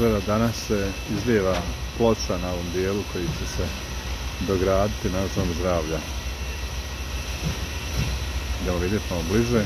izgleda danas se izlijeva ploča na ovom dijelu koji će se dograditi na zdravlja. Da malo bliže.